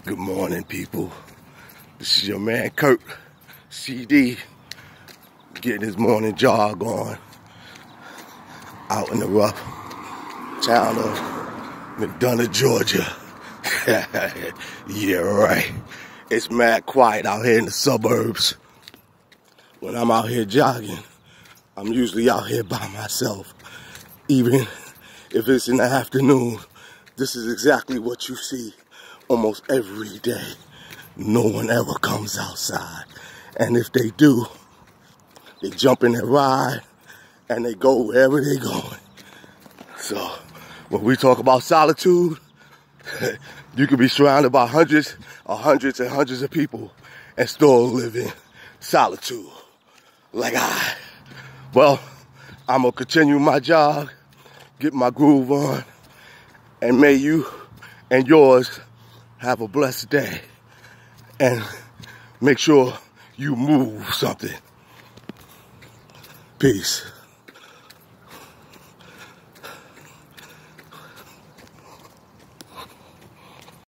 Good morning, people. This is your man Kurt CD getting his morning jog on out in the rough town of McDonough, Georgia. yeah, right. It's mad quiet out here in the suburbs. When I'm out here jogging, I'm usually out here by myself. Even if it's in the afternoon, this is exactly what you see almost every day. No one ever comes outside. And if they do, they jump in their ride and they go wherever they're going. So when we talk about solitude, you could be surrounded by hundreds or hundreds and hundreds of people and still live in solitude. Like I. Well, I'm gonna continue my jog, get my groove on, and may you and yours have a blessed day. And make sure you move something. Peace.